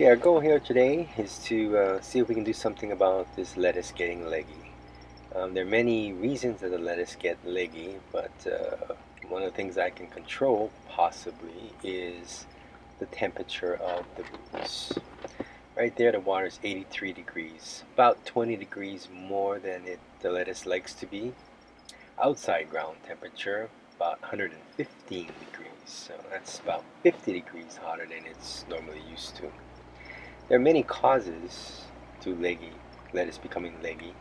Okay, our goal here today is to uh, see if we can do something about this lettuce getting leggy. Um, there are many reasons that the lettuce get leggy, but uh, one of the things I can control, possibly, is the temperature of the roots. Right there, the water is 83 degrees, about 20 degrees more than it, the lettuce likes to be. Outside ground temperature, about 115 degrees, so that's about 50 degrees hotter than it's normally used to. There are many causes to leggy, lettuce becoming leggy.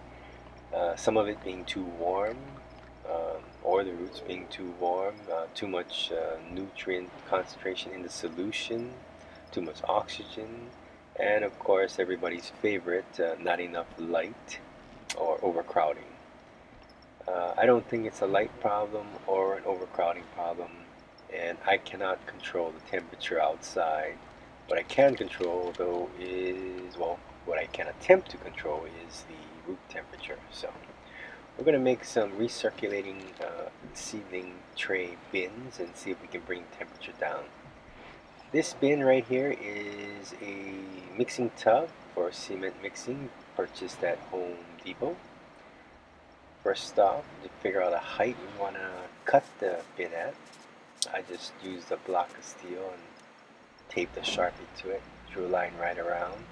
Uh, some of it being too warm, um, or the roots being too warm, uh, too much uh, nutrient concentration in the solution, too much oxygen, and of course everybody's favorite, uh, not enough light or overcrowding. Uh, I don't think it's a light problem or an overcrowding problem, and I cannot control the temperature outside. What I can control, though, is, well, what I can attempt to control is the root temperature. So we're going to make some recirculating uh, seedling tray bins and see if we can bring temperature down. This bin right here is a mixing tub for cement mixing purchased at Home Depot. First off, to figure out the height we want to cut the bin at, I just used a block of steel and taped a sharpie to it, drew a line right around.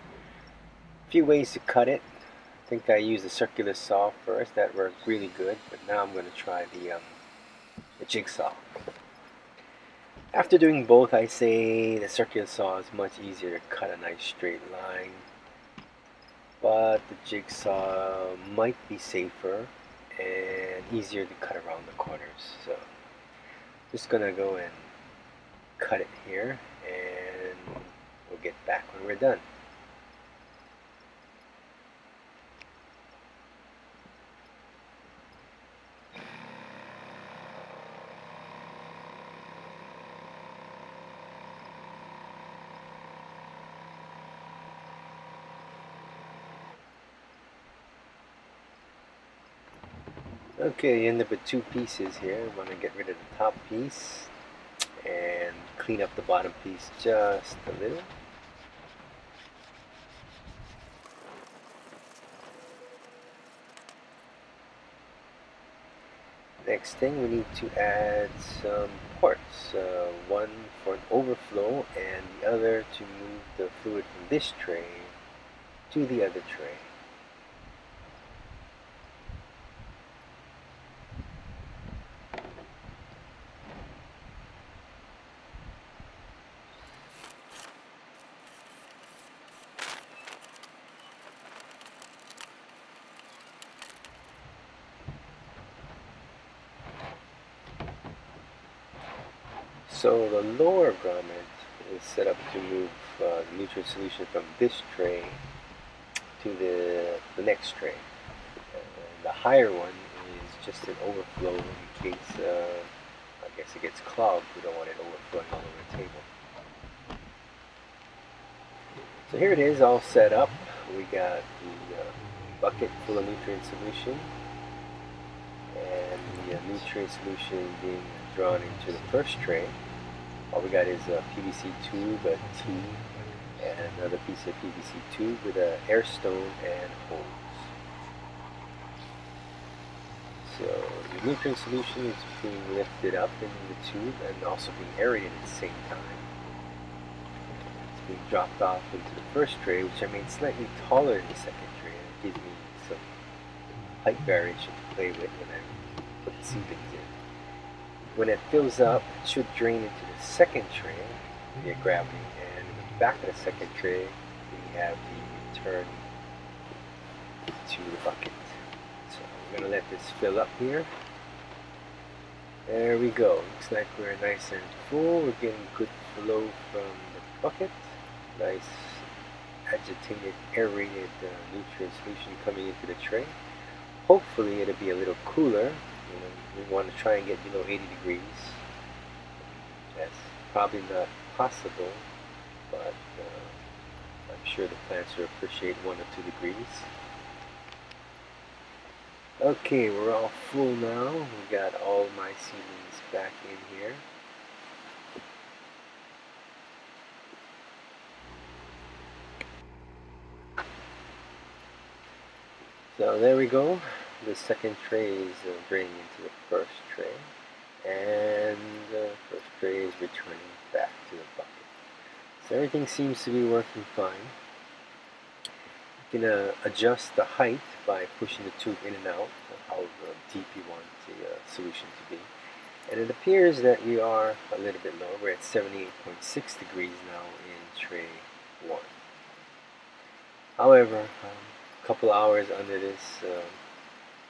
A few ways to cut it. I think I used a circular saw first, that worked really good, but now I'm going to try the, um, the jigsaw. After doing both, I say the circular saw is much easier to cut a nice straight line, but the jigsaw might be safer and easier to cut around the corners. So just gonna go and cut it here and get back when we're done. Okay, you end up with two pieces here. I'm going to get rid of the top piece and clean up the bottom piece just a little. Next thing, we need to add some ports. Uh, one for an overflow and the other to move the fluid from this tray to the other tray. So the lower grommet is set up to move uh, the nutrient solution from this tray to the, the next tray. Uh, the higher one is just an overflow in case, uh, I guess it gets clogged. We don't want it overflowing all over the table. So here it is all set up. We got the uh, bucket full of nutrient solution and the uh, nutrient solution being drawn into the first tray. All we got is a PVC tube, a T, and another piece of PVC tube with an air stone and hose. So the nutrient solution is being lifted up in the tube and also being aerated at the same time. It's being dropped off into the first tray, which I made slightly taller than the second tray. It gives me some height variation to play with when I put the seedlings in. When it fills up, it should drain into the second tray via gravity, and in the back of the second tray, we have the return to the bucket. So I'm going to let this fill up here. There we go. Looks like we're nice and full. We're getting good flow from the bucket. Nice agitated, aerated uh, nutrient solution coming into the tray. Hopefully it'll be a little cooler know, we want to try and get below 80 degrees. That's probably not possible, but uh, I'm sure the plants will appreciate one or two degrees. Okay, we're all full now. We got all my seedlings back in here. So there we go. The second tray is uh, draining into the first tray, and the first tray is returning back to the bucket. So everything seems to be working fine. You can uh, adjust the height by pushing the tube in and out, how deep you want the uh, solution to be. And it appears that we are a little bit lower. We're at 78.6 degrees now in tray 1. However, um, a couple hours under this um,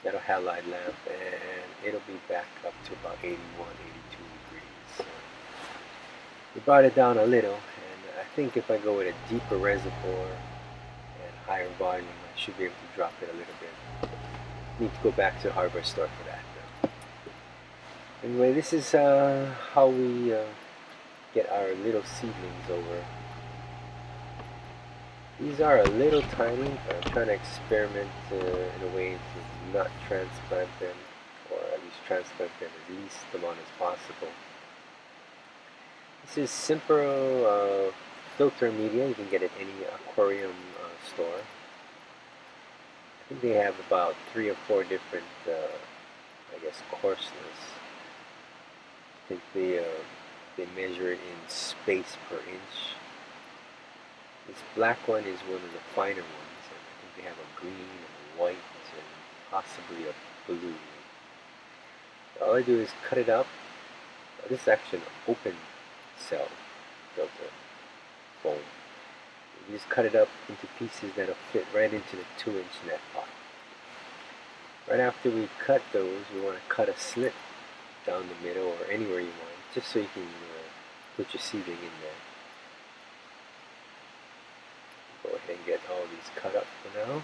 metal halide lamp and it'll be back up to about 81, 82 degrees. So we brought it down a little and I think if I go with a deeper reservoir and higher volume I should be able to drop it a little bit. Need to go back to the hardware store for that. Anyway, this is uh, how we uh, get our little seedlings over. These are a little tiny, but I'm trying to experiment uh, in a way to not transplant them, or at least transplant them as least amount as possible. This is simple uh, filter media. You can get it at any aquarium uh, store. I think they have about three or four different, uh, I guess, coarseness I think they, uh, they measure it in space per inch. This black one is one of the finer ones. And I think they have a green and a white and possibly a blue. All I do is cut it up. This is actually an open cell filter foam. You just cut it up into pieces that'll fit right into the 2 inch net pot. Right after we cut those, we want to cut a slit down the middle or anywhere you want, just so you can uh, put your seedling in there. Go ahead and get all these cut up for now.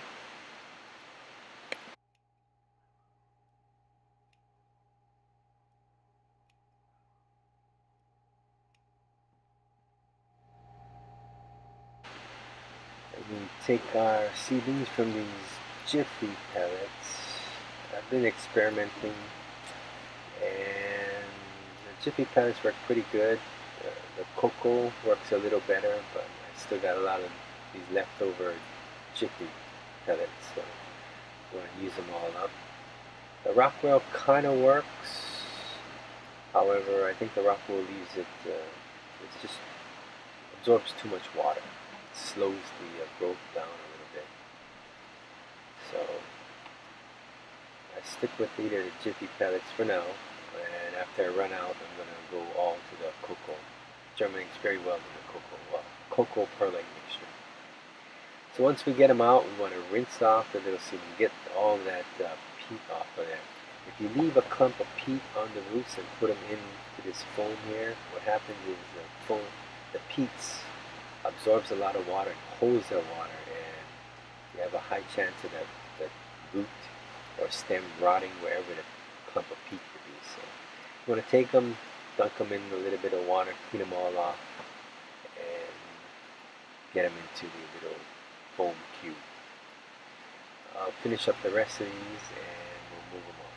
We take our seedlings from these Jiffy pellets. I've been experimenting and the Jiffy pellets work pretty good. Uh, the cocoa works a little better, but I still got a lot of these leftover Jiffy pellets, so I'm going to use them all up. The rockwool kind of works. However, I think the rockwool leaves it, uh, it just absorbs too much water. It slows the uh, growth down a little bit. So I stick with either the Jiffy pellets for now, and after I run out, I'm going to go all to the cocoa. Germinates very well in the cocoa, well, cocoa perlite mixture. So once we get them out, we want to rinse off the little seed and get all that uh, peat off of there. If you leave a clump of peat on the roots and put them into this foam here, what happens is the foam, the peats absorbs a lot of water and holds that water, and you have a high chance of that, that root or stem rotting wherever the clump of peat could be. So you want to take them, dunk them in a little bit of water, clean them all off, and get them into the little foam cube. I'll finish up the rest of these and we'll move them on.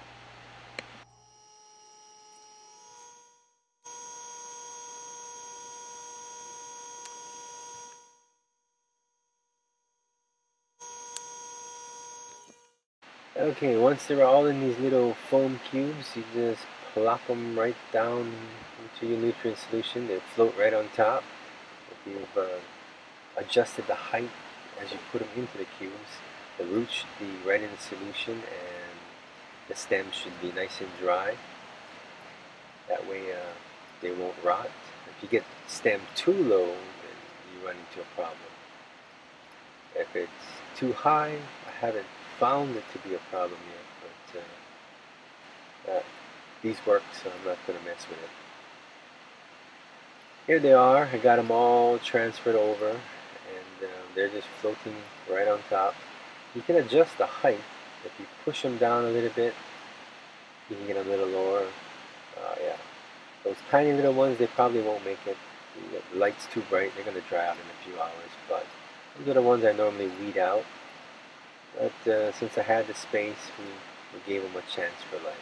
Okay, once they're all in these little foam cubes, you just plop them right down into your nutrient solution. They float right on top. If you've uh, adjusted the height as you put them into the cubes, the roots should be right in the solution and the stem should be nice and dry. That way uh, they won't rot. If you get the stem too low, then you run into a problem. If it's too high, I haven't found it to be a problem yet, but uh, uh, these work, so I'm not going to mess with it. Here they are. I got them all transferred over, they're just floating right on top. You can adjust the height. If you push them down a little bit, you can get them a little lower. Uh, yeah, those tiny little ones, they probably won't make it. The light's too bright. They're going to dry out in a few hours, but those are the ones I normally weed out. But uh, since I had the space, we, we gave them a chance for life.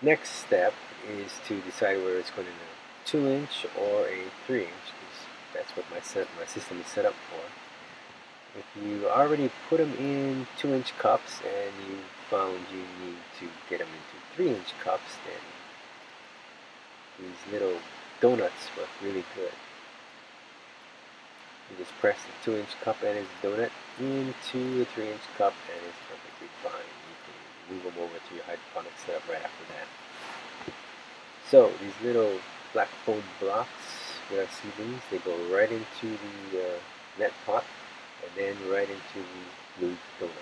Next step is to decide whether it's going to be a 2 inch or a 3 inch that's what my, set, my system is set up for. if you already put them in 2 inch cups and you found you need to get them into 3 inch cups then these little donuts work really good. You just press the 2 inch cup and its donut into the 3 inch cup and it's perfectly fine. You can move them over to your hydroponic setup right after that. So these little black foam blocks with our seedlings, they go right into the uh, net pot and then right into the blue donuts.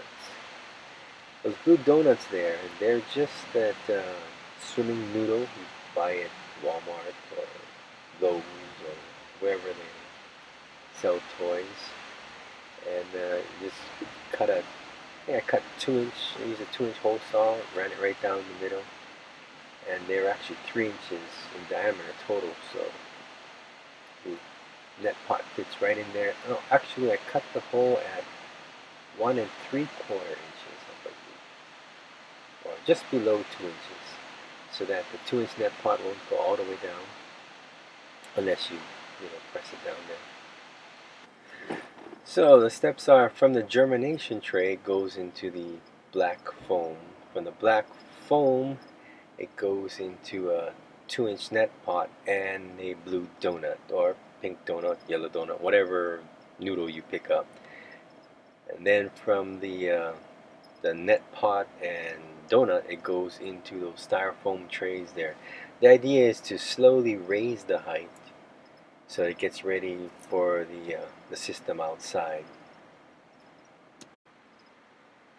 Those blue donuts there, and they're just that uh, swimming noodle you buy at Walmart or Lowe's or wherever they sell toys. And uh, you just cut a, yeah, cut two inch, I use a two inch hole saw, ran it right down the middle. And they're actually three inches in diameter total, so net pot fits right in there. Oh, actually I cut the hole at one and three quarter inches, I believe. Or just below two inches so that the 2 inch net pot won't go all the way down unless you, you know, press it down there. So the steps are from the germination tray goes into the black foam. From the black foam it goes into a 2 inch net pot and a blue donut or pink donut, yellow donut, whatever noodle you pick up. And then from the uh, the net pot and donut, it goes into those styrofoam trays there. The idea is to slowly raise the height so it gets ready for the, uh, the system outside.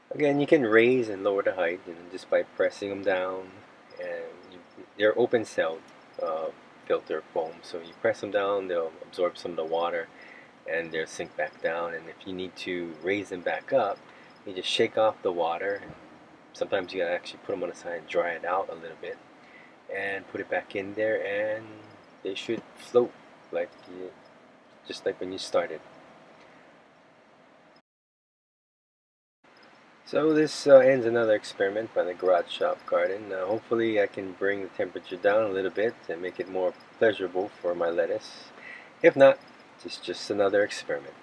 Again, you can raise and lower the height you know, just by pressing them down. And you, they're open cell uh, filter foam, so you press them down, they'll absorb some of the water and they'll sink back down. And if you need to raise them back up, you just shake off the water. Sometimes you gotta actually put them on the side and dry it out a little bit and put it back in there and they should float like you, just like when you started so this uh, ends another experiment by the garage shop garden. Uh, hopefully I can bring the temperature down a little bit and make it more pleasurable for my lettuce. If not it's just another experiment